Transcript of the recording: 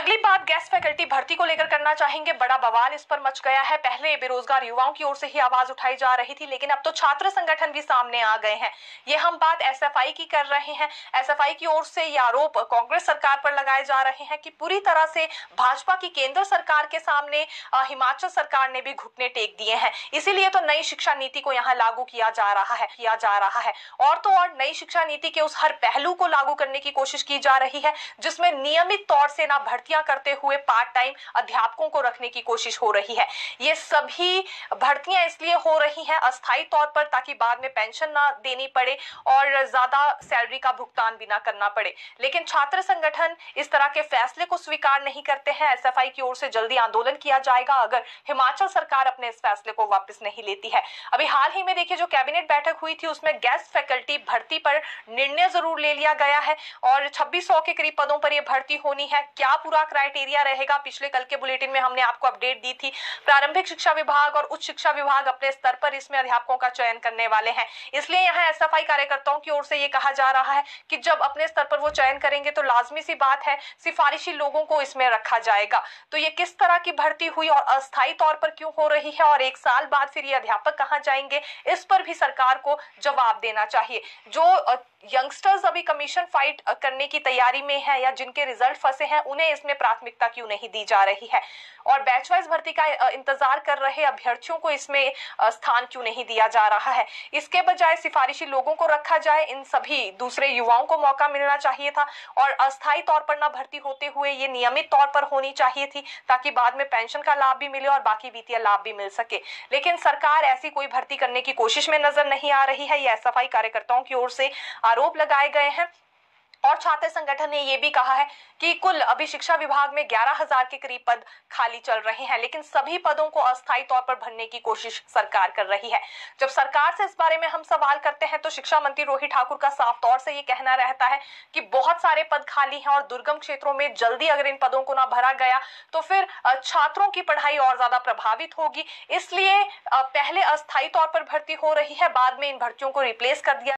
अगली बात guest faculty भर्ती को लेकर करना चाहेंगे, बड़ा बवाल इस पर मच गया है। पहले बेरोजगार युवाओं की ओर से ही आवाज़ उठाई जा रही थी, लेकिन अब तो छात्र संगठन भी सामने आ गए हैं। ये हम बात एसएफआई की कर रहे हैं। एसएफआई की ओर से ये आरोप कांग्रेस सरकार पर लगाए जा रहे हैं कि पूरी तरह से भाजपा की केंद्र सरकार के सामने हिमाचल सरकार ने भी घुटने टेक दिए हैं। इसीलिए तो नई शिक्षा नीति को यहाँ लागू किया जा रहा है, किया जा रहा है। और तो और नई शिक्षा नीति के उस हर पहलू को लागू करने की कोशिश की जा रही है, जिसमें नियमित तौर से ना भर्ती भर्तियाँ करते हुए पार्ट टाइम अध्यापकों को रखने की कोशिश हो रही है। ये सभी भर्तियाँ इसलिए हो रही हैं अस्थायी तौर पर ताकि बाद में पेंशन ना देनी पड़े और ज़्यादा सैलरी का भुगतान भी ना करना पड़े। लेकिन छात्र संगठन इस तरह के फैसले को स्वीकार नहीं करते हैं। एसएफआई की ओर से जल्दी आंदोलन किया जाएगा अगर हिमाचल सरकार अपने इस फैसले को वापस नहीं लेती है। अभी हाल ही में देखिए, जो कैबिनेट बैठक हुई थी, उसमें गेस्ट फैकल्टी भर्ती पर निर्णय ज़रूर ले लिया गया है और छब्बीस के करीब पदों पर यह भर्ती होनी है। क्या पूरा पूरा क्राइटेरिया रहेगा। पिछले कल के बुलेटिन में हमने आपको अपडेट दी थी। प्रारंभिक शिक्षा विभाग और उच्च शिक्षा विभाग अपने स्तर पर इसमें अध्यापकों का चयन करने वाले हैं। इसलिए यहाँ एस कार्यकर्ताओं की ओर से ये कहा जा रहा है कि जब अपने स्तर पर वो चयन करेंगे तो लाजमी सी बात है, सिफारिशी लोगों को इसमें रखा जाएगा। तो ये किस तरह की भर्ती हुई और अस्थायी तौर पर क्यों हो रही है और एक साल बाद फिर ये अध्यापक कहाँ जाएँगे, इस पर भी सरकार को जवाब देना चाहिए। जो यंगस्टर्स अभी कमीशन फाइट करने की तैयारी में है या जिनके रिज़ल्ट फंसे हैं, उन्हें इसमें प्राथमिकता क्यों नहीं दी जा रही है? और बैच वाइज भर्ती का इंतज़ार कर रहे अभ्यर्थियों को इसमें स्थान क्यों नहीं दिया जा रहा है? इसके बजाय सिफारिशी लोगों को रखा जाए, इन सभी दूसरे युवाओं को मौका मिलना चाहिए था और अस्थायी तौर पर न भर्ती होते हुए ये नियमित तौर पर होनी चाहिए थी ताकि बाद में पेंशन का लाभ भी मिले और बाकी वित्तीय लाभ भी मिल सके। लेकिन सरकार ऐसी कोई भर्ती करने की कोशिश में नज़र नहीं आ रही है। ये एस कार्यकर्ताओं की ओर से आरोप लगाए गए हैं। और छात्र संगठन ने यह भी कहा है कि कुल अभी शिक्षा विभाग में ग्यारह हज़ार के करीब पद खाली चल रहे हैं, लेकिन सभी पदों को अस्थायी तौर पर भरने की कोशिश सरकार कर रही है। जब सरकार से इस बारे में हम सवाल करते हैं तो शिक्षा मंत्री रोहित ठाकुर का साफ़ तौर से ये कहना रहता है कि बहुत सारे पद खाली हैं और दुर्गम क्षेत्रों में जल्दी अगर इन पदों को ना भरा गया तो फिर छात्रों की पढ़ाई और ज़्यादा प्रभावित होगी। इसलिए पहले अस्थायी तौर पर भर्ती हो रही है, बाद में इन भर्तियों को रिप्लेस कर दिया